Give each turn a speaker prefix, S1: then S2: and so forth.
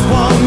S1: just one.